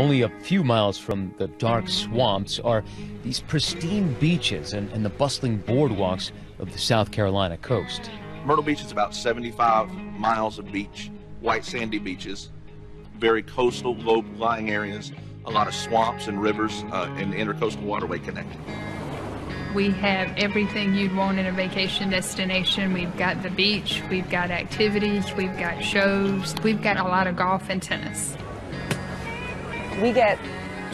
Only a few miles from the dark swamps are these pristine beaches and, and the bustling boardwalks of the South Carolina coast. Myrtle Beach is about 75 miles of beach, white sandy beaches, very coastal, low-lying areas, a lot of swamps and rivers uh, and intercoastal waterway connected. We have everything you'd want in a vacation destination. We've got the beach, we've got activities, we've got shows, we've got a lot of golf and tennis. We get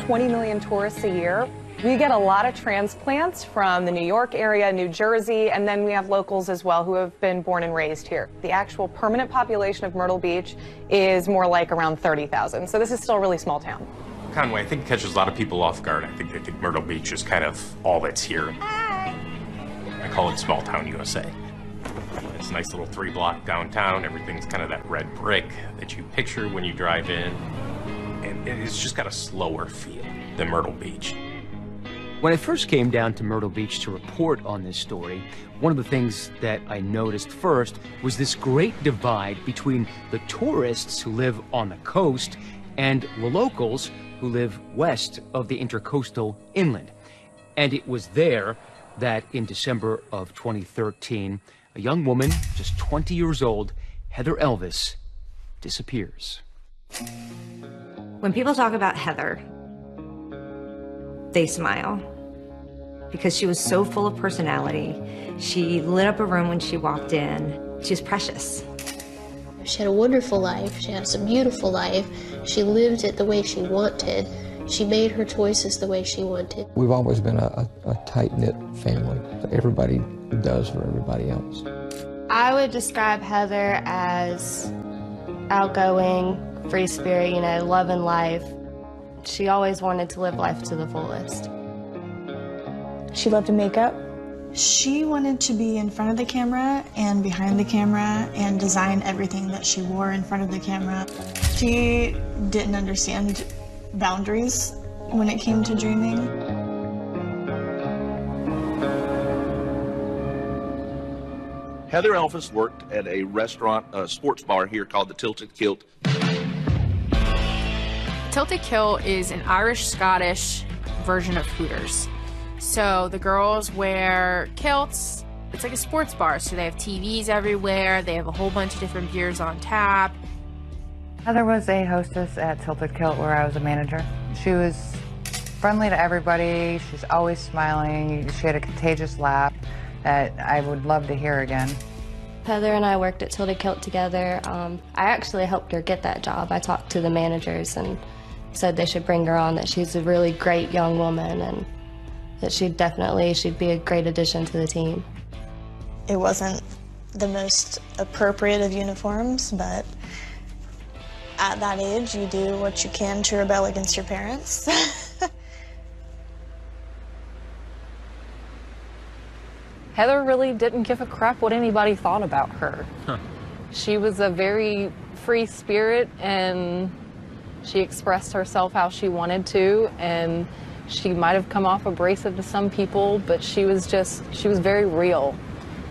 20 million tourists a year. We get a lot of transplants from the New York area, New Jersey, and then we have locals as well who have been born and raised here. The actual permanent population of Myrtle Beach is more like around 30,000, so this is still a really small town. Conway, I think catches a lot of people off guard. I think they think Myrtle Beach is kind of all that's here. I call it small town USA. It's a nice little three block downtown. Everything's kind of that red brick that you picture when you drive in. It's just got a slower feel than Myrtle Beach. When I first came down to Myrtle Beach to report on this story, one of the things that I noticed first was this great divide between the tourists who live on the coast and the locals who live west of the intercoastal inland. And it was there that in December of 2013, a young woman, just 20 years old, Heather Elvis, disappears. When people talk about Heather, they smile because she was so full of personality. She lit up a room when she walked in. She was precious. She had a wonderful life. She has a beautiful life. She lived it the way she wanted. She made her choices the way she wanted. We've always been a, a, a tight-knit family. Everybody does for everybody else. I would describe Heather as outgoing, free spirit, you know, loving life. She always wanted to live life to the fullest. She loved to make up. She wanted to be in front of the camera and behind the camera and design everything that she wore in front of the camera. She didn't understand boundaries when it came to dreaming. Heather Elvis worked at a restaurant, a sports bar here called the Tilted Kilt. Tilted Kilt is an Irish-Scottish version of Hooters. So the girls wear kilts. It's like a sports bar, so they have TVs everywhere. They have a whole bunch of different beers on tap. Heather was a hostess at Tilted Kilt where I was a manager. She was friendly to everybody. She's always smiling. She had a contagious laugh that I would love to hear again. Heather and I worked at Tilted Kilt together. Um, I actually helped her get that job. I talked to the managers and said they should bring her on, that she's a really great young woman and that she'd definitely, she'd be a great addition to the team. It wasn't the most appropriate of uniforms, but at that age, you do what you can to rebel against your parents. Heather really didn't give a crap what anybody thought about her. Huh. She was a very free spirit and she expressed herself how she wanted to and she might have come off abrasive to some people, but she was just, she was very real.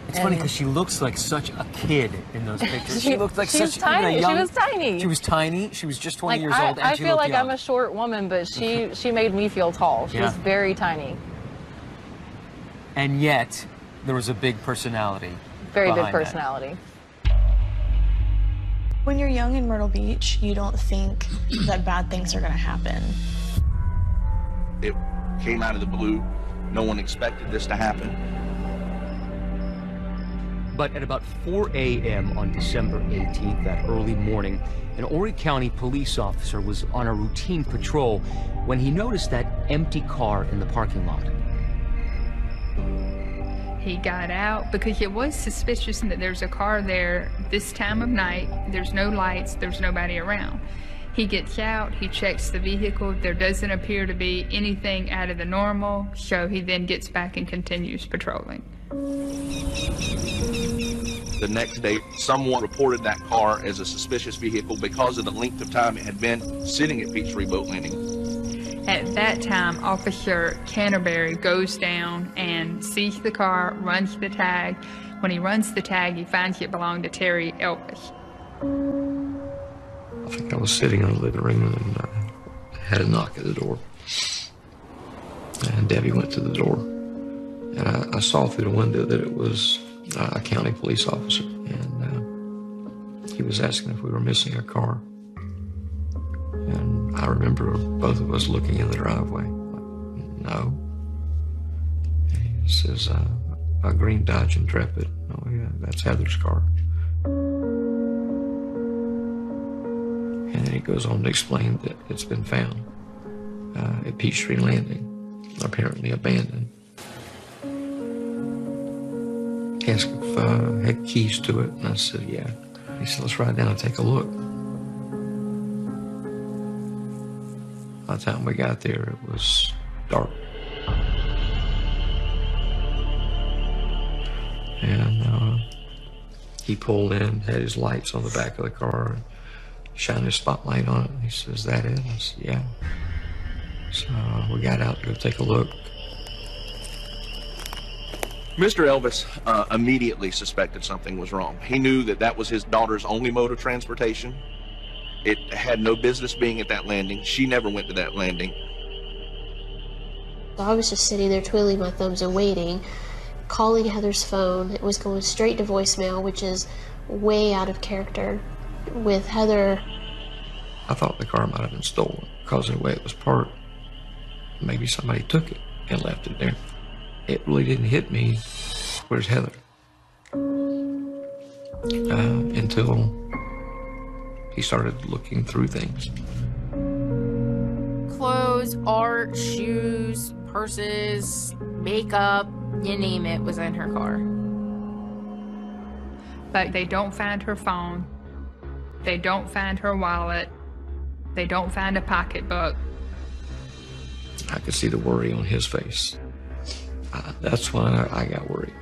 It's funny because she looks like such a kid in those pictures. She- She, looked like she such tiny. a She was tiny. She was tiny. She was just 20 Like, years I, old, and I feel like young. I'm a short woman, but she, she made me feel tall. She was very tiny. And yet, there was a big personality. Very big personality. that. Personality. when you're young in Myrtle Beach, you don't think that bad things are going to happen. It came out of the blue. No one expected this to happen. But at about 4 a.m. on December 18th, that early morning, an Horry County police officer was on a routine patrol when he noticed that empty car in the parking lot. He got out because it was suspicious that there's a car there this time of night. There's no lights, there's nobody around. He gets out, he checks the vehicle. There doesn't appear to be anything out of the normal, so he then gets back and continues patrolling. The next day, someone reported that car as a suspicious vehicle because of the length of time it had been sitting at Peachtree Boat Landing. At that time, Officer Canterbury goes down and sees the car, runs the tag. When he runs the tag, he finds it belonged to Terry Elvis. I think I was sitting in the living room and uh, had a knock at the door. And Debbie went to the door. And I, I saw through the window that it was a county police officer. And uh, he was asking if we were missing a car. And I remember both of us looking in the driveway. no. And he says, uh, a green Dodge Intrepid. Oh, yeah, that's Heather's car. And then he goes on to explain that it's been found uh, at Peachtree Landing, apparently abandoned. He asked if uh, I had keys to it, and I said, yeah. He said, let's ride down and take a look. By the time we got there, it was dark. And uh, he pulled in, had his lights on the back of the car, and shined his spotlight on it. He says, That is? I said, yeah. So we got out to go take a look. Mr. Elvis uh, immediately suspected something was wrong. He knew that that was his daughter's only mode of transportation. It had no business being at that landing. She never went to that landing. I was just sitting there twiddling my thumbs and waiting, calling Heather's phone. It was going straight to voicemail, which is way out of character. With Heather, I thought the car might have been stolen because of the way it was parked. Maybe somebody took it and left it there. It really didn't hit me. Where's Heather? Uh, until he started looking through things. Clothes, art, shoes, purses, makeup, you name it, was in her car. But they don't find her phone. They don't find her wallet. They don't find a pocketbook. I could see the worry on his face. Uh, that's when I, I got worried.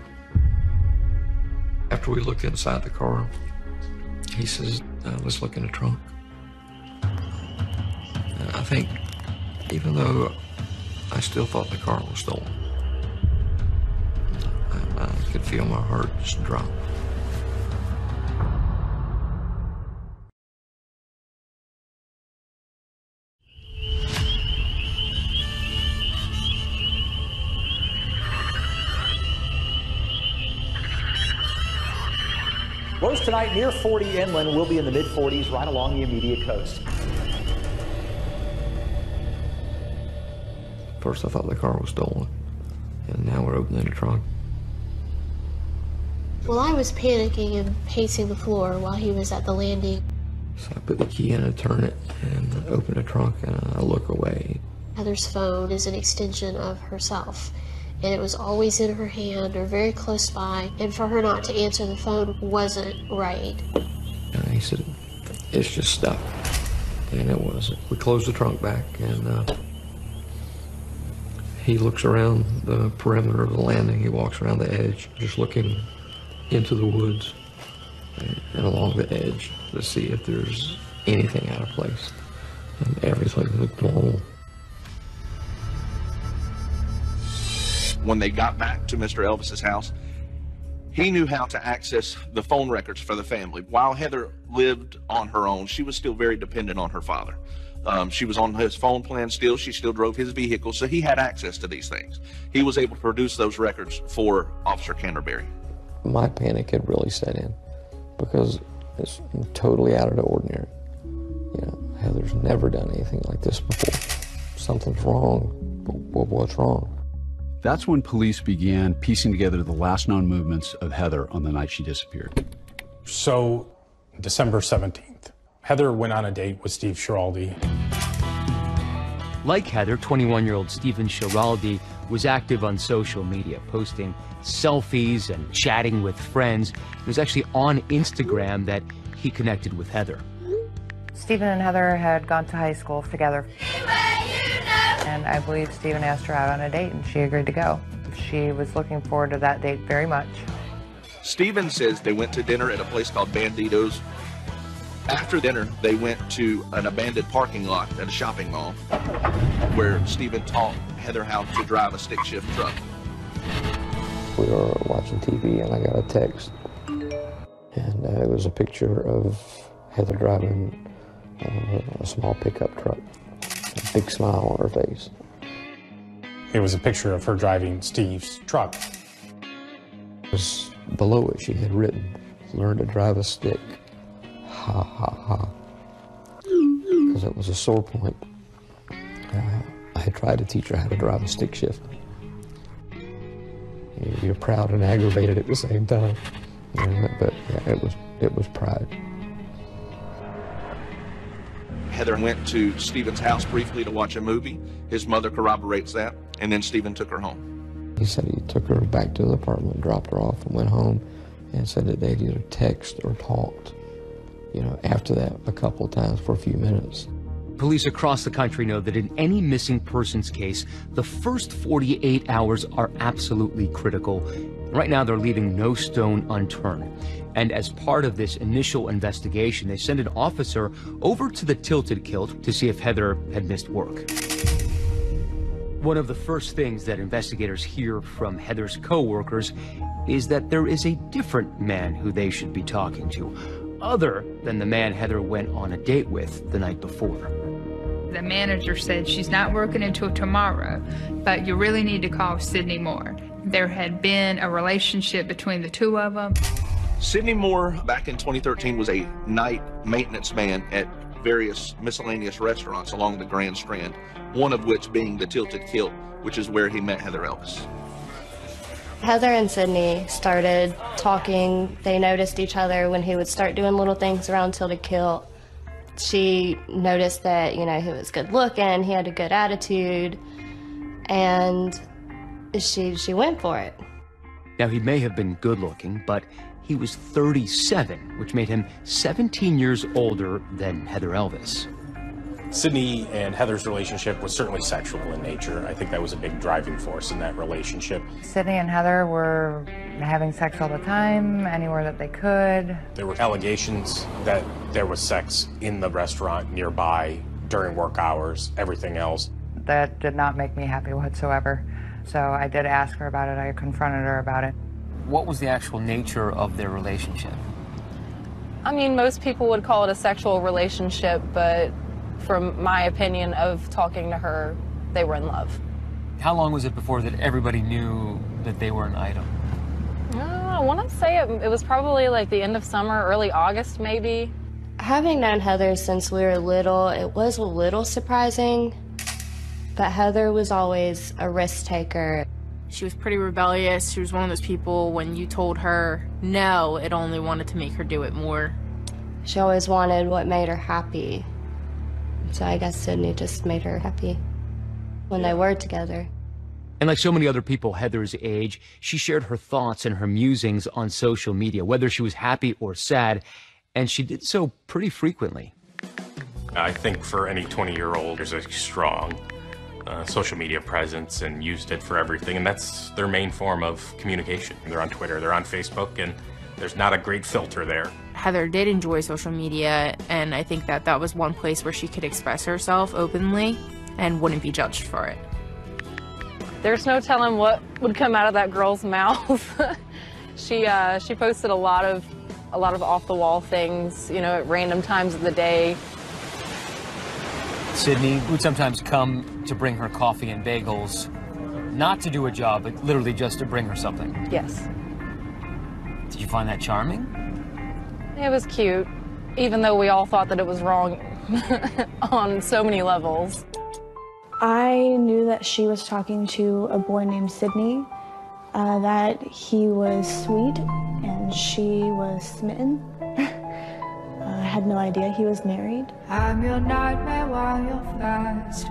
After we looked inside the car, he says, uh, let's look in the trunk. And I think, even though I still thought the car was stolen, I, I could feel my heart just drop. Tonight near 40 inland will be in the mid 40s right along the immediate coast. First, I thought the car was stolen, and now we're opening the trunk. well, I was panicking and pacing the floor while he was at the landing. So I put the key in and turn it and open the trunk, and I look away. Heather's phone is an extension of herself, and it was always in her hand or very close by, and for her not to answer the phone wasn't right. And he said, it's just stuck. And it wasn't. We closed the trunk back, and uh, he looks around the perimeter of the landing. He walks around the edge, just looking into the woods and, and along the edge to see if there's anything out of place. And everything looked normal. When they got back to Mr. Elvis's house, he knew how to access the phone records for the family. While Heather lived on her own, she was still very dependent on her father. Um, she was on his phone plan still. She still drove his vehicle, so he had access to these things. He was able to produce those records for Officer Canterbury. My panic had really set in because it's totally out of the ordinary. You know, Heather's never done anything like this before. Something's wrong. What's wrong? That's when police began piecing together the last known movements of Heather on the night she disappeared. So, December 17th, Heather went on a date with Steve Schiraldi. Like Heather, 21 year old Stephen Schiraldi was active on social media, posting selfies and chatting with friends. It was actually on Instagram that he connected with Heather. Stephen and Heather had gone to high school together. And I believe Stephen asked her out on a date and she agreed to go. She was looking forward to that date very much. Stephen says they went to dinner at a place called Banditos. After dinner, they went to an abandoned parking lot at a shopping mall where Stephen taught Heather how to drive a stick shift truck. We were watching TV and I got a text. And uh, it was a picture of Heather driving uh, a small pickup truck. A big smile on her face. It was a picture of her driving Steve's truck. Was below it, she had written, learn to drive a stick. Ha ha ha. Because it was a sore point. Uh, I had tried to teach her how to drive a stick shift. You're proud and aggravated at the same time. You know, but yeah, it was it was pride. Heather went to Stephen's house briefly to watch a movie. His mother corroborates that, and then Stephen took her home. He said he took her back to the apartment, dropped her off, and went home, and said that they'd either text or talked. You know, after that, a couple of times for a few minutes. Police across the country know that in any missing persons case, the first 48 hours are absolutely critical. Right now, they're leaving no stone unturned. And as part of this initial investigation, they sent an officer over to the Tilted Kilt to see if Heather had missed work. One of the first things that investigators hear from Heather's co-workers is that there is a different man who they should be talking to, other than the man Heather went on a date with the night before. The manager said she's not working until tomorrow, but you really need to call Sidney Moore. There had been a relationship between the two of them. Sidney Moore, back in 2013, was a night maintenance man at various miscellaneous restaurants along the Grand Strand, one of which being the Tilted Kilt, which is where he met Heather Elvis. Heather and Sidney started talking. They noticed each other when he would start doing little things around Tilted Kilt. She noticed that, you know, he was good looking, he had a good attitude, and she she went for it. Now, he may have been good looking, but he was 37, which made him 17 years older than Heather Elvis. Sidney and Heather's relationship was certainly sexual in nature. I think that was a big driving force in that relationship. Sidney and Heather were having sex all the time, anywhere that they could. There were allegations that there was sex in the restaurant nearby during work hours, everything else. That did not make me happy whatsoever. So I did ask her about it. I confronted her about it. What was the actual nature of their relationship? I mean, most people would call it a sexual relationship, but from my opinion of talking to her, they were in love. How long was it before that everybody knew that they were an item? Uh, I want to say it, it was probably like the end of summer, early August, maybe. Having known Heather since we were little, it was a little surprising, but Heather was always a risk taker. She was pretty rebellious. She was one of those people when you told her no, it only wanted to make her do it more. She always wanted what made her happy. So I guess Sidney just made her happy when they were together. And like so many other people Heather's age, she shared her thoughts and her musings on social media, whether she was happy or sad, and she did so pretty frequently. I think for any 20 year old, there's a strong uh, social media presence and used it for everything, and that's their main form of communication. They're on Twitter, they're on Facebook, and there's not a great filter there. Heather did enjoy social media, and I think that that was one place where she could express herself openly and wouldn't be judged for it. There's no telling what would come out of that girl's mouth. she uh, she posted a lot of a lot of off the wall things, you know, at random times of the day. Sidney would sometimes come to bring her coffee and bagels, not to do a job, but literally just to bring her something. Yes. Did you find that charming? It was cute, even though we all thought that it was wrong on so many levels. I knew that she was talking to a boy named Sidney, uh, that he was sweet and she was smitten. I had no idea he was married. I'm your nightmare while you're fast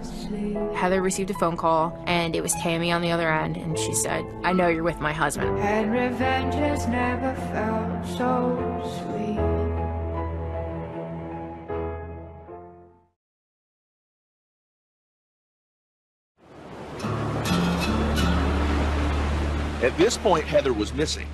asleep. Heather received a phone call, and it was Tammy on the other end, and she said, I know you're with my husband. And revenge has never felt so sweet. At this point, Heather was missing.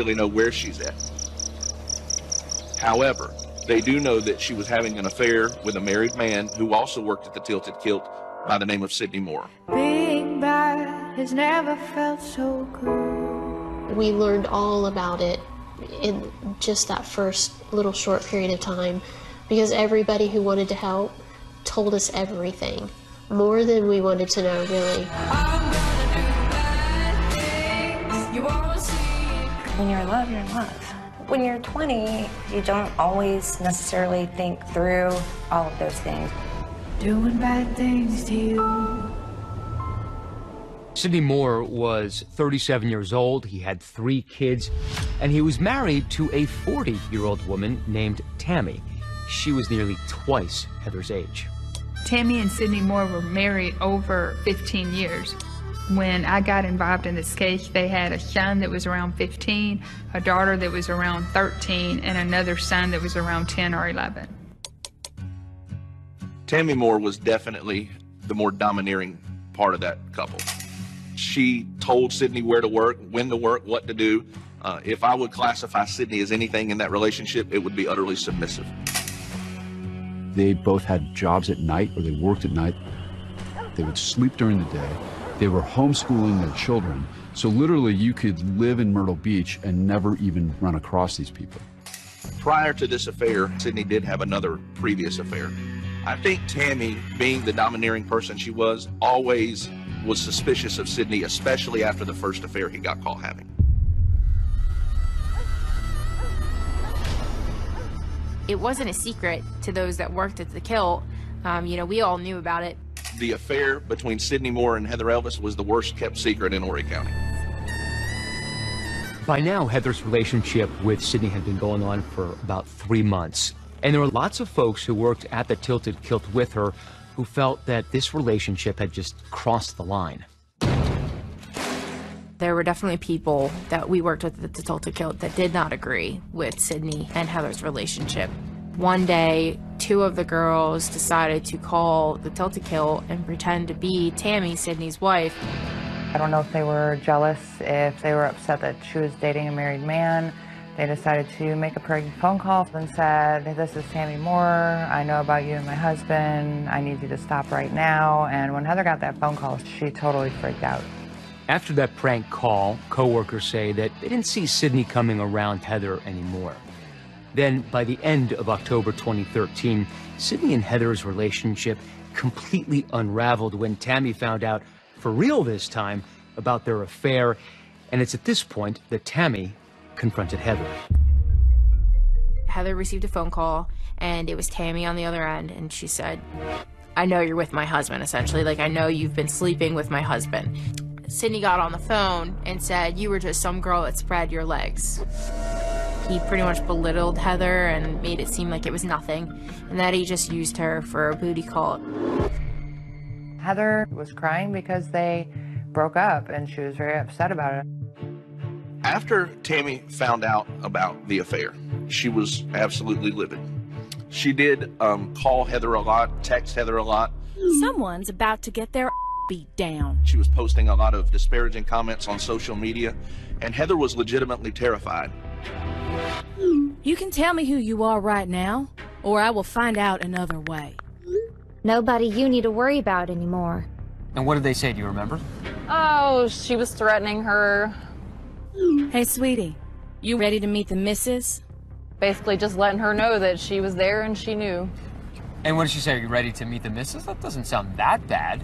Really know where she's at. However, they do know that she was having an affair with a married man who also worked at the Tilted Kilt by the name of Sidney Moore. Being bad has never felt so good. We learned all about it in just that first little short period of time because everybody who wanted to help told us everything. More than we wanted to know, really. When you're in love, you're in love. When you're 20, you don't always necessarily think through all of those things. Doing bad things to you. Sidney Moore was 37 years old, he had three kids, and he was married to a 40 year old woman named Tammy. She was nearly twice Heather's age. Tammy and Sidney Moore were married over 15 years. When I got involved in this case, they had a son that was around 15, a daughter that was around 13, and another son that was around 10 or 11. Tammy Moore was definitely the more domineering part of that couple. She told Sidney where to work, when to work, what to do. Uh, if I would classify Sidney as anything in that relationship, it would be utterly submissive. They both had jobs at night or they worked at night. They would sleep during the day. They were homeschooling their children. So literally you could live in Myrtle Beach and never even run across these people. Prior to this affair, Sidney did have another previous affair. I think Tammy, being the domineering person she was, always was suspicious of Sidney, especially after the first affair he got caught having. It wasn't a secret to those that worked at the kilt. Um, you know, we all knew about it. The affair between Sidney Moore and Heather Elvis was the worst kept secret in Horry County. By now, Heather's relationship with Sidney had been going on for about three months. And there were lots of folks who worked at the Tilted Kilt with her who felt that this relationship had just crossed the line. There were definitely people that we worked with at the Tilted Kilt that did not agree with Sidney and Heather's relationship. One day, two of the girls decided to call the Tilted Kilt and pretend to be Tammy, Sidney's wife. I don't know if they were jealous, if they were upset that she was dating a married man. They decided to make a prank phone call and said, This is Tammy Moore. I know about you and my husband. I need you to stop right now. And when Heather got that phone call, she totally freaked out. After that prank call, coworkers say that they didn't see Sidney coming around Heather anymore. Then, by the end of October 2013, Sidney and Heather's relationship completely unraveled when Tammy found out, for real this time, about their affair. And it's at this point that Tammy confronted Heather. Heather received a phone call, and it was Tammy on the other end, and she said, I know you're with my husband, essentially. Like, I know you've been sleeping with my husband. Sidney got on the phone and said, You were just some girl that spread your legs. He pretty much belittled Heather and made it seem like it was nothing, and that he just used her for a booty call. Heather was crying because they broke up, and she was very upset about it. After Tammy found out about the affair, she was absolutely livid. She did um, call Heather a lot, text Heather a lot. Someone's about to get their beat down. She was posting a lot of disparaging comments on social media, and Heather was legitimately terrified. You can tell me who you are right now, or I will find out another way. Nobody you need to worry about anymore. And what did they say? Do you remember? Oh, she was threatening her. Hey, sweetie, you ready to meet the missus? Basically, just letting her know that she was there and she knew. And what did she say? Are you ready to meet the missus? That doesn't sound that bad.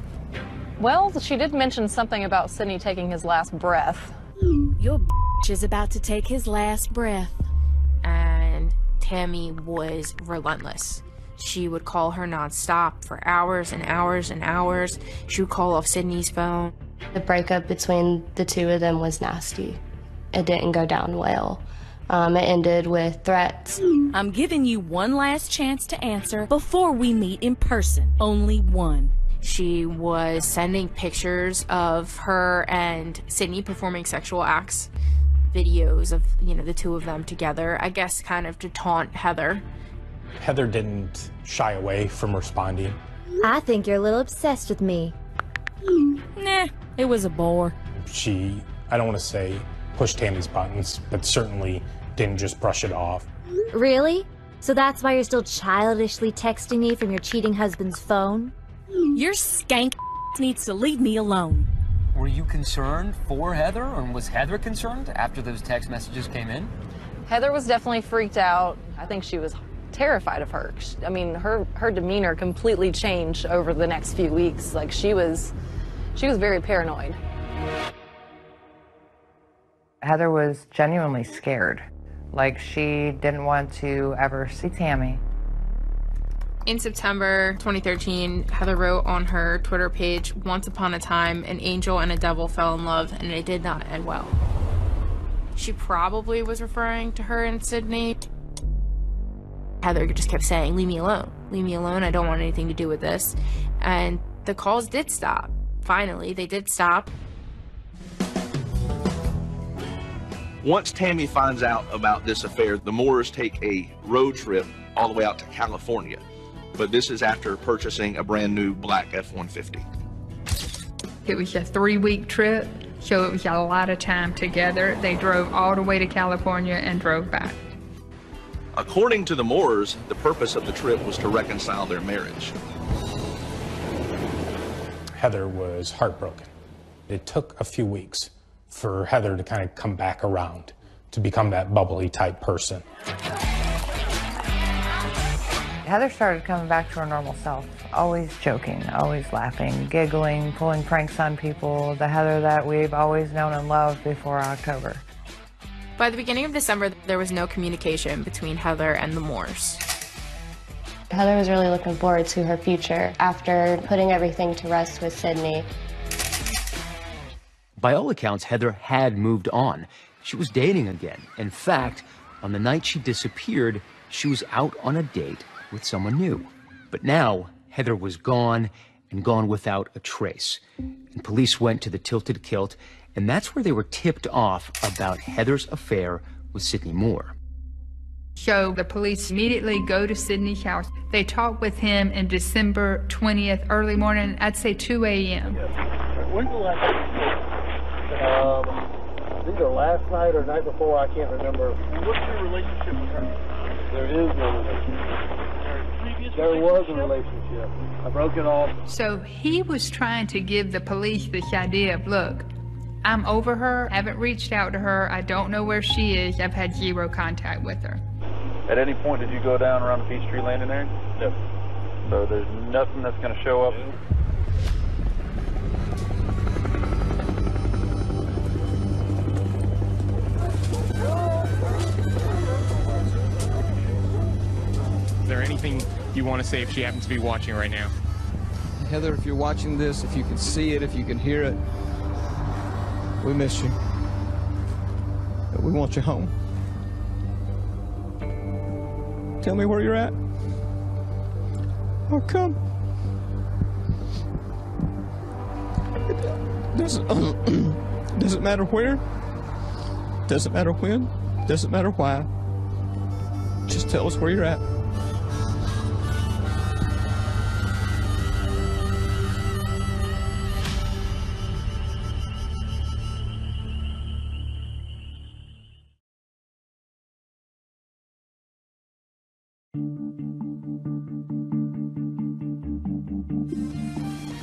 Well, she did mention something about Sidney taking his last breath. Your is about to take his last breath. And Tammy was relentless. She would call her nonstop for hours and hours and hours. She would call off Sidney's phone. The breakup between the two of them was nasty. It didn't go down well. Um, it ended with threats. I'm giving you one last chance to answer before we meet in person. Only one. She was sending pictures of her and Sidney performing sexual acts, videos of, you know, the two of them together, I guess kind of to taunt Heather. Heather didn't shy away from responding. I think you're a little obsessed with me. Nah, it was a bore. She, I don't want to say pushed Tammy's buttons, but certainly didn't just brush it off. Really? So that's why you're still childishly texting me from your cheating husband's phone? Your skank needs to leave me alone. Were you concerned for Heather, and was Heather concerned after those text messages came in? Heather was definitely freaked out. I think she was terrified of her. I mean, her her demeanor completely changed over the next few weeks. Like she was she was very paranoid. Heather was genuinely scared. Like she didn't want to ever see Tammy. In September 2013, Heather wrote on her Twitter page, Once upon a time, an angel and a devil fell in love, and it did not end well. She probably was referring to her and Sidney. Heather just kept saying, Leave me alone. Leave me alone. I don't want anything to do with this. And the calls did stop. Finally, they did stop. Once Tammy finds out about this affair, the Moores take a road trip all the way out to California. But this is after purchasing a brand new black F 150. It was a three week trip, so it was a lot of time together. They drove all the way to California and drove back. According to the Moores, the purpose of the trip was to reconcile their marriage. Heather was heartbroken. It took a few weeks for Heather to kind of come back around to become that bubbly type person. Heather started coming back to her normal self, always joking, always laughing, giggling, pulling pranks on people, the Heather that we've always known and loved before October. By the beginning of December, there was no communication between Heather and the Moores. Heather was really looking forward to her future after putting everything to rest with Sidney. By all accounts, Heather had moved on. She was dating again. In fact, on the night she disappeared, she was out on a date with someone new. But now, Heather was gone and gone without a trace. And police went to the Tilted Kilt, and that's where they were tipped off about Heather's affair with Sidney Moore. So the police immediately go to Sidney's house. They talk with him in December 20th, early morning, I'd say 2 a.m. When's the last um, either last night or night before, I can't remember. What's your relationship with her? There is no relationship. There was a relationship. I broke it off. So he was trying to give the police this idea of, look, I'm over her, haven't reached out to her, I don't know where she is, I've had zero contact with her. At any point, did you go down around the Peachtree Landing area? No. So there's nothing that's going to show up? Is there anything you want to say if she happens to be watching right now? Heather, if you're watching this, if you can see it, if you can hear it, we miss you. We want you home. Tell me where you're at. I'll come. Doesn't, doesn't matter where. Doesn't matter when. Doesn't matter why. Just tell us where you're at.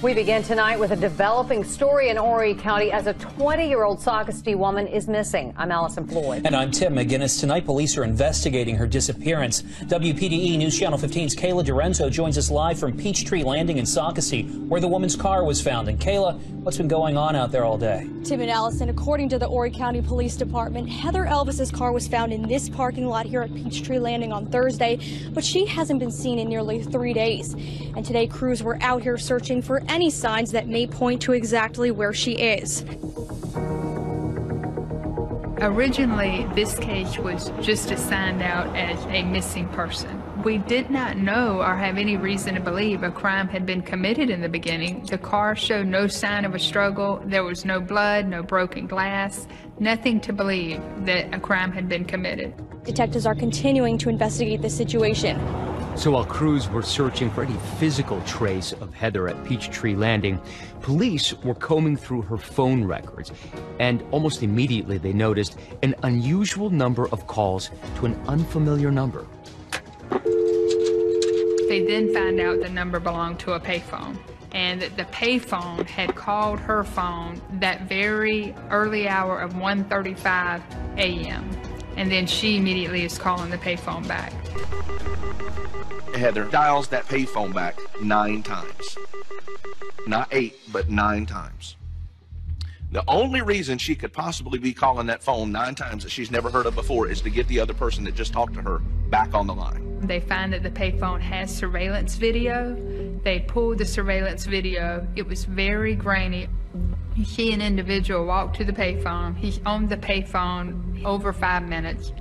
We begin tonight with a developing story in Horry County as a 20-year-old Socastee woman is missing. I'm Allison Floyd. And I'm Tim McGinnis. Tonight, police are investigating her disappearance. WPDE News Channel 15's Kayla Dorenzo joins us live from Peachtree Landing in Socastee, where the woman's car was found. And Kayla, what's been going on out there all day? Tim and Allison, according to the Horry County Police Department, Heather Elvis's car was found in this parking lot here at Peachtree Landing on Thursday, but she hasn't been seen in nearly three days. And today, crews were out here searching for any signs that may point to exactly where she is. Originally, this case was just assigned out as a missing person. We did not know or have any reason to believe a crime had been committed in the beginning. The car showed no sign of a struggle. There was no blood, no broken glass, nothing to believe that a crime had been committed. Detectives are continuing to investigate the situation. So while crews were searching for any physical trace of Heather at Peachtree Landing, police were combing through her phone records, and almost immediately they noticed an unusual number of calls to an unfamiliar number. They then find out the number belonged to a payphone and that the payphone had called her phone that very early hour of 1:35 a.m. And then she immediately is calling the payphone back. Heather dials that payphone back nine times. Not eight, but nine times. The only reason she could possibly be calling that phone nine times that she's never heard of before is to get the other person that just talked to her back on the line. They find that the payphone has surveillance video. They pulled the surveillance video. It was very grainy. You see an individual walk to the payphone. He's on the payphone over five minutes.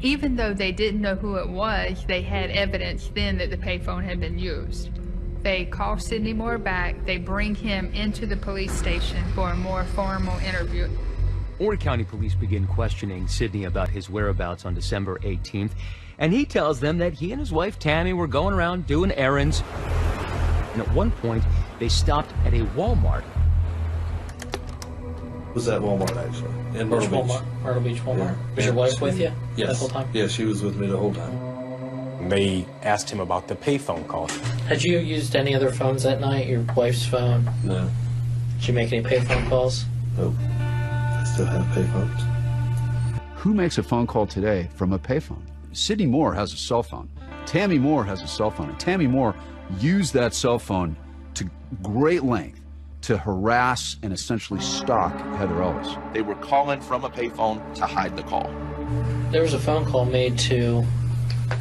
Even though they didn't know who it was, they had evidence then that the payphone had been used. They call Sidney Moore back. They bring him into the police station for a more formal interview. Horry County Police begin questioning Sidney about his whereabouts on December 18th, and he tells them that he and his wife Tammy were going around doing errands. And at one point, they stopped at a Walmart. Was that Walmart actually? In Which Myrtle Beach. Walmart? Myrtle Beach Walmart. Yeah. Was your wife with you Yes. the whole time? Yeah, she was with me the whole time. They asked him about the payphone call. Had you used any other phones that night? Your wife's phone? No. Did you make any payphone calls? Nope. I still have payphones. Who makes a phone call today from a payphone? Sidney Moore has a cell phone. Tammy Moore has a cell phone. And Tammy Moore used that cell phone to great length to harass and essentially stalk Heather Elvis. They were calling from a payphone to hide the call. There was a phone call made to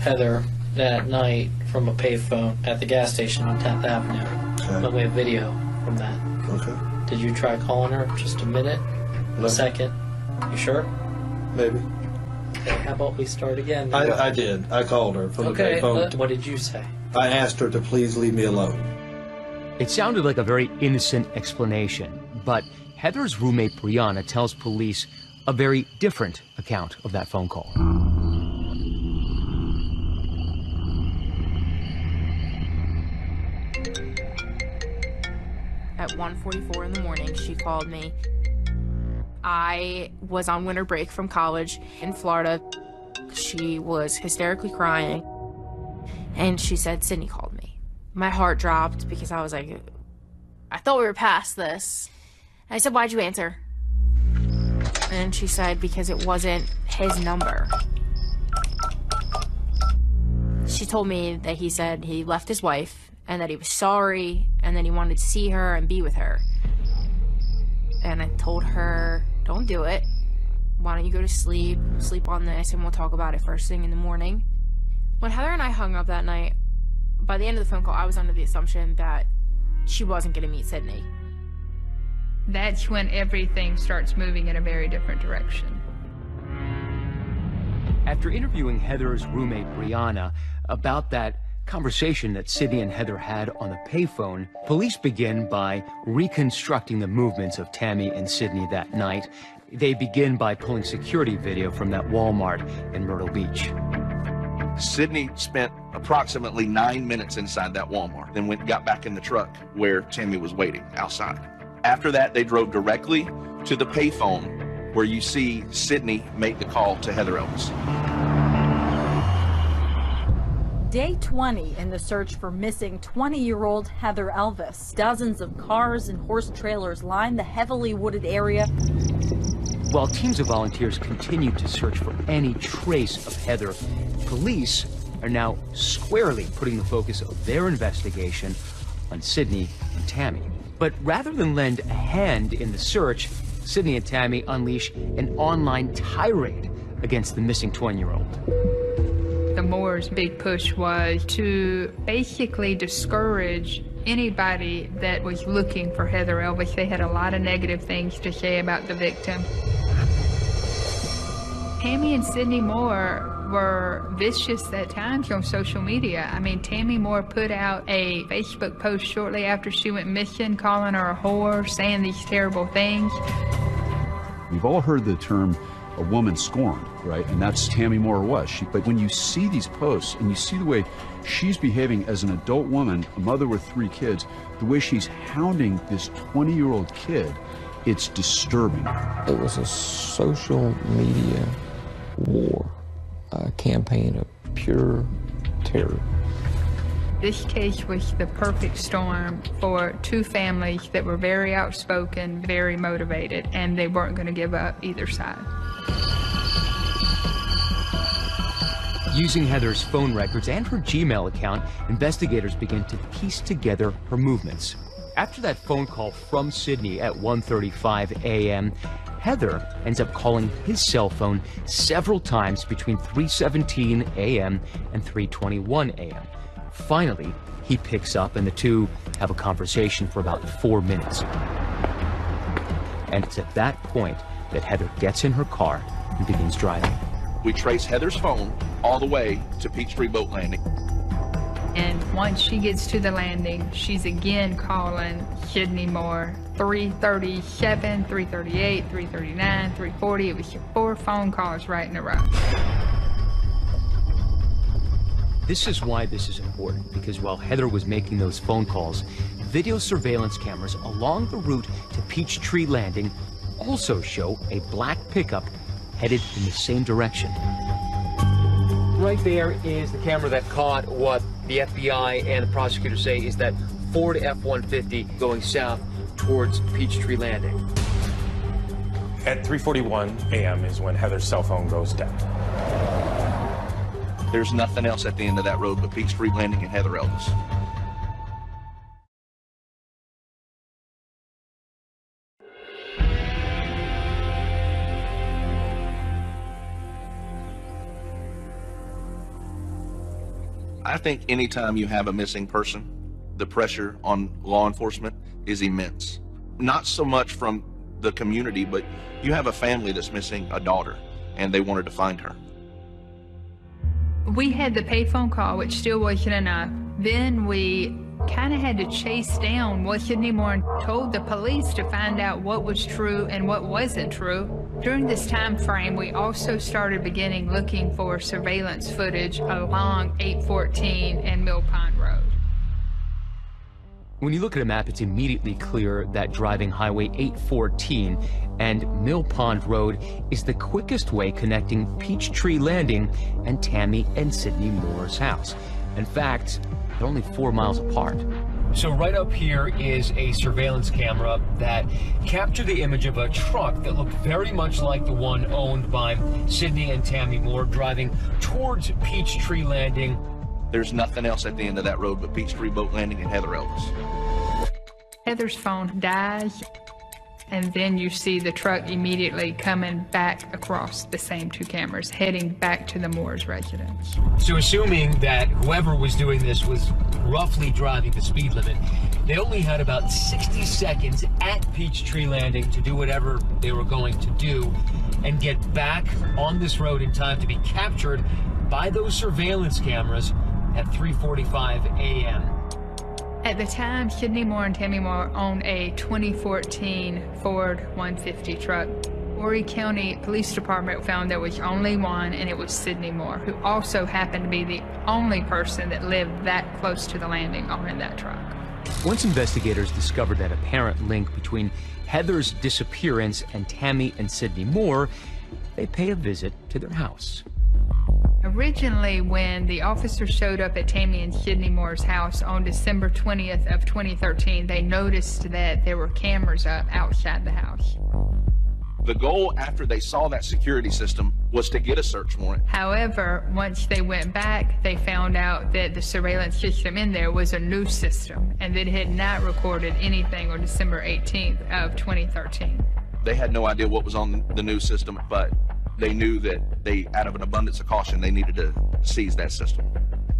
Heather that night from a payphone at the gas station on 10th Avenue. And we have video from that. Okay. Did you try calling her just a minute? No. A second? You sure? Maybe. Okay, how about we start again? I, I did. I called her from Okay, the payphone. let- what did you say? I asked her to please leave me alone. It sounded like a very innocent explanation, but Heather's roommate Brianna tells police a very different account of that phone call. At 1:44 in the morning, she called me. I was on winter break from college in Florida. She was hysterically crying, and she said Sidney called. My heart dropped because I was like, I thought we were past this. I said, Why'd you answer? And she said, Because it wasn't his number. She told me that he said he left his wife and that he was sorry and that he wanted to see her and be with her. And I told her, Don't do it. Why don't you go to sleep? Sleep on this and we'll talk about it first thing in the morning. When Heather and I hung up that night, by the end of the phone call, I was under the assumption that she wasn't going to meet Sidney. That's when everything starts moving in a very different direction. After interviewing Heather's roommate Brianna about that conversation that Sidney and Heather had on the payphone, police begin by reconstructing the movements of Tammy and Sidney that night. They begin by pulling security video from that Walmart in Myrtle Beach. Sidney spent approximately nine minutes inside that Walmart, then went got back in the truck where Tammy was waiting outside. After that, they drove directly to the payphone where you see Sidney make the call to Heather Elvis. Day 20 in the search for missing 20-year-old Heather Elvis. Dozens of cars and horse trailers line the heavily wooded area. While teams of volunteers continue to search for any trace of Heather, police are now squarely putting the focus of their investigation on Sidney and Tammy. But rather than lend a hand in the search, Sidney and Tammy unleash an online tirade against the missing 20 year old. The Moore's big push was to basically discourage anybody that was looking for Heather Elvis. They had a lot of negative things to say about the victim. Tammy and Sidney Moore were vicious at times on social media. I mean, Tammy Moore put out a Facebook post shortly after she went missing, calling her a whore, saying these terrible things. We've all heard the term a woman scorned, right? And that's Tammy Moore was. She, but when you see these posts and you see the way she's behaving as an adult woman, a mother with three kids, the way she's hounding this 20 year old kid, it's disturbing. It was a social media war, a campaign of pure terror. This case was the perfect storm for two families that were very outspoken, very motivated, and they weren't going to give up either side. Using Heather's phone records and her Gmail account, investigators began to piece together her movements. After that phone call from Sidney at 1.35 a.m., Heather ends up calling his cell phone several times between 3.17 a.m. and 3.21 a.m. Finally, he picks up and the two have a conversation for about four minutes. And it's at that point that Heather gets in her car and begins driving. We trace Heather's phone all the way to Peachtree Boat Landing. And once she gets to the landing, she's again calling Sidney Moore 337, 338, 339, 340. It was four phone calls right in a row. This is why this is important, because while Heather was making those phone calls, video surveillance cameras along the route to Peachtree Landing also show a black pickup headed in the same direction. Right there is the camera that caught what the FBI and the prosecutors say is that Ford F-150 going south towards Peachtree Landing. At 3:41 a.m. is when Heather's cell phone goes dead. There's nothing else at the end of that road but Peachtree Landing and Heather Elvis. Think anytime you have a missing person, the pressure on law enforcement is immense. Not so much from the community, but you have a family that's missing a daughter and they wanted to find her. We had the payphone call, which still wasn't enough. Then we kind of had to chase down what Sidney Moore told the police to find out what was true and what wasn't true. During this time frame, we also started beginning looking for surveillance footage along 814 and Mill Pond Road. When you look at a map, it's immediately clear that driving Highway 814 and Mill Pond Road is the quickest way connecting Peachtree Landing and Tammy and Sidney Moore's house. In fact, they're only four miles apart. So right up here is a surveillance camera that captured the image of a truck that looked very much like the one owned by Sidney and Tammy Moore driving towards Peachtree Landing. There's nothing else at the end of that road but Peachtree Boat Landing and Heather Elvis. Heather's phone dies, and then you see the truck immediately coming back across the same two cameras, heading back to the Moore's residence. So assuming that whoever was doing this was roughly driving the speed limit, they only had about 60 seconds at Peachtree Landing to do whatever they were going to do and get back on this road in time to be captured by those surveillance cameras at 3.45 a.m. At the time, Sidney Moore and Tammy Moore owned a 2014 Ford 150 truck. Horry County Police Department found there was only one, and it was Sidney Moore, who also happened to be the only person that lived that close to the landing on that truck. Once investigators discovered that apparent link between Heather's disappearance and Tammy and Sidney Moore, they pay a visit to their house. Originally, when the officers showed up at Tammy and Sidney Moore's house on December 20th of 2013, they noticed that there were cameras up outside the house. The goal after they saw that security system was to get a search warrant. However, once they went back, they found out that the surveillance system in there was a new system and that it had not recorded anything on December 18th of 2013. They had no idea what was on the new system, but they knew that they, out of an abundance of caution, they needed to seize that system.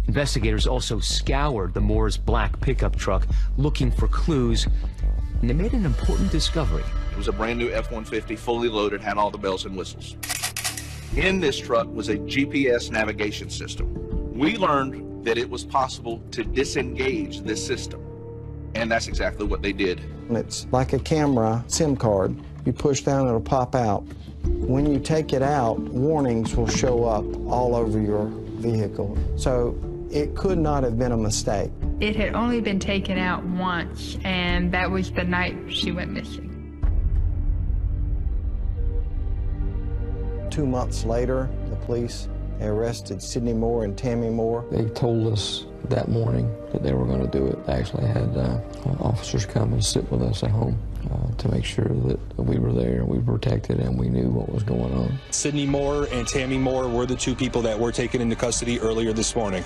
Investigators also scoured the Moore's black pickup truck looking for clues, and they made an important discovery. It was a brand new F-150, fully loaded, had all the bells and whistles. In this truck was a GPS navigation system. We learned that it was possible to disengage this system, and that's exactly what they did. It's like a camera SIM card. You push down, it'll pop out. When you take it out, warnings will show up all over your vehicle. So It could not have been a mistake. It had only been taken out once, and that was the night she went missing. Two months later, the police they arrested Sidney Moore and Tammy Moore. They told us that morning that they were going to do it. They actually had uh, officers come and sit with us at home uh, to make sure that we were there and we were protected and we knew what was going on. Sidney Moore and Tammy Moore were the two people that were taken into custody earlier this morning.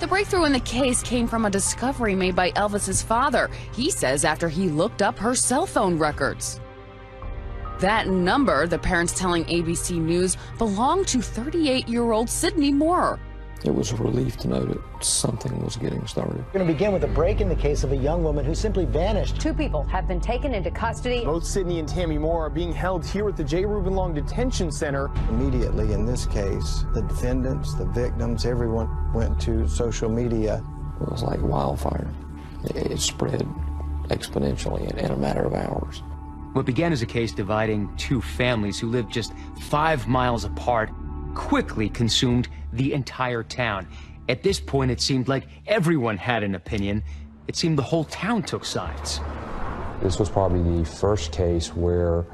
The breakthrough in the case came from a discovery made by Elvis's father. He says after he looked up her cell phone records. That number, the parents telling ABC News, belonged to 38 year old Sidney Moore. It was a relief to know that something was getting started. We're going to begin with a break in the case of a young woman who simply vanished. Two people have been taken into custody. Both Sidney and Tammy Moore are being held here at the J. Reuben Long Detention Center. Immediately in this case, the defendants, the victims, everyone went to social media. It was like wildfire. It spread exponentially in, in a matter of hours. What began as a case dividing two families who lived just five miles apart quickly consumed the entire town. At this point, it seemed like everyone had an opinion. It seemed the whole town took sides. This was probably the first case where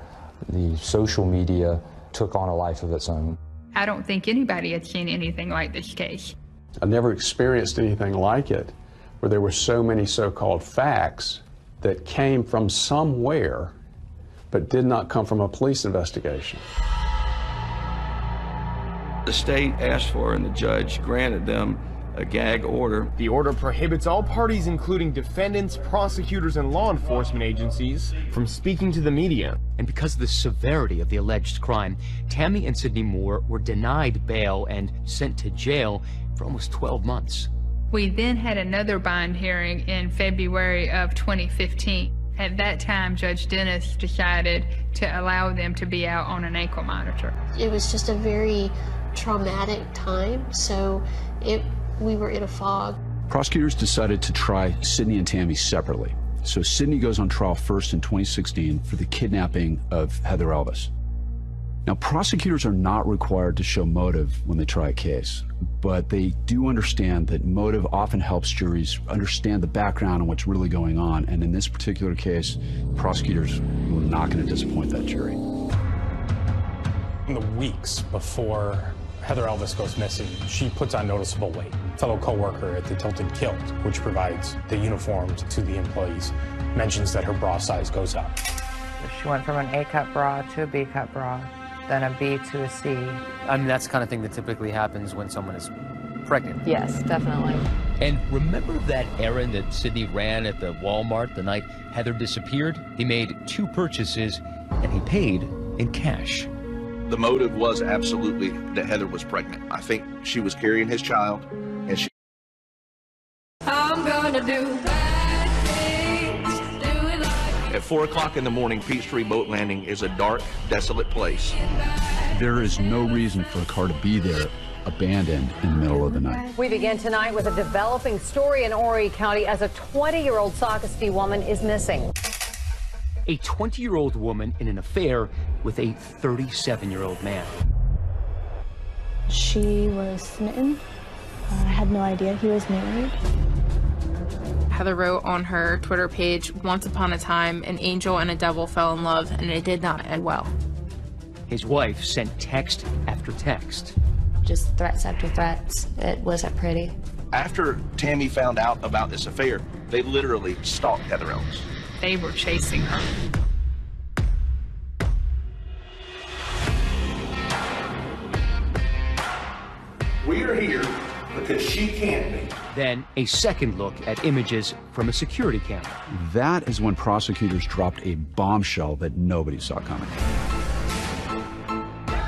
the social media took on a life of its own. I don't think anybody had seen anything like this case. I've never experienced anything like it, where there were so many so-called facts that came from somewhere but did not come from a police investigation. The state asked for and the judge granted them a gag order. The order prohibits all parties, including defendants, prosecutors, and law enforcement agencies, from speaking to the media. And because of the severity of the alleged crime, Tammy and Sidney Moore were denied bail and sent to jail for almost 12 months. We then had another bond hearing in February of 2015. At that time, Judge Dennis decided to allow them to be out on an ankle monitor. It was just a very traumatic time, so it we were in a fog. Prosecutors decided to try Sidney and Tammy separately. So Sidney goes on trial first in 2016 for the kidnapping of Heather Elvis. Now, prosecutors are not required to show motive when they try a case, but they do understand that motive often helps juries understand the background and what's really going on. And in this particular case, prosecutors were not going to disappoint that jury. In the weeks before Heather Elvis goes missing, she puts on noticeable weight. A fellow coworker at the Tilted Kilt, which provides the uniforms to the employees, mentions that her bra size goes up. She went from an A cup bra to a B cup bra then a B to a C. I mean, that's the kind of thing that typically happens when someone is pregnant. Yes, definitely. And remember that errand that Sidney ran at the Walmart the night Heather disappeared? He made two purchases and he paid in cash. The motive was absolutely that Heather was pregnant. I think she was carrying his child and she. I'm gonna do At 4 o'clock in the morning, Peachtree Boat Landing is a dark, desolate place. There is no reason for a car to be there abandoned in the middle of the night. We begin tonight with a developing story in Horry County as a 20-year-old Socastee woman is missing. A 20-year-old woman in an affair with a 37-year-old man. She was smitten. Uh, I had no idea he was married. Heather wrote on her Twitter page, Once upon a time, an angel and a devil fell in love, and it did not end well. His wife sent text after text. Just threats after threats. It wasn't pretty. After Tammy found out about this affair, they literally stalked Heather Elvis. They were chasing her. We are here because she can't be. Then a second look at images from a security camera. That is when prosecutors dropped a bombshell that nobody saw coming.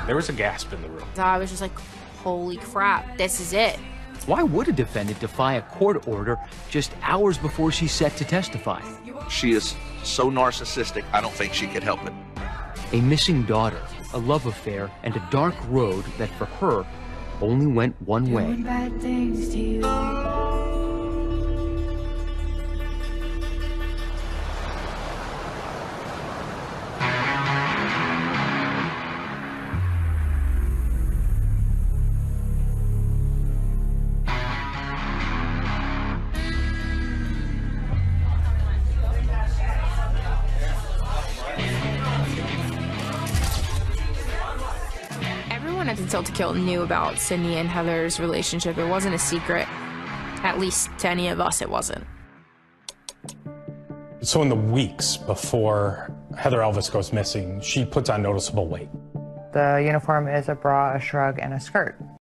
There was a gasp in the room. I was just like, holy crap, this is it. Why would a defendant defy a court order just hours before she's set to testify? She is so narcissistic, I don't think she could help it. A missing daughter, a love affair, and a dark road that for her only went one way. At to Kill knew about Cindy and Heather's relationship. It wasn't a secret. At least to any of us, it wasn't. So in the weeks before Heather Elvis goes missing, she puts on noticeable weight. The uniform is a bra, a shrug, and a skirt.